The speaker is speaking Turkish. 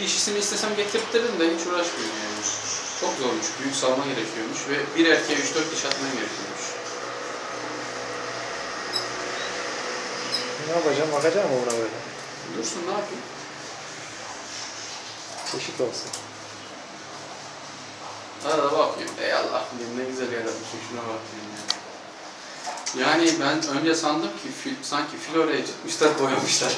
dişisini istesem getirtirim de hiç uğraşmıyorum yani. Çok zormuş, büyük salma gerekiyormuş ve bir erkeğe 3-4 diş atman gerekiyormuş. Ne yapacağım? Bakacağım mı buna böyle? Dursun ne yapayım? Çeşit olsun. Arada bakıyorum. Ey Allah diyeyim ne güzel yaratmışım şuna bakayım ya. Yani ben önce sandım ki fil, sanki Florya'yı tutmuşlar boyamışlar.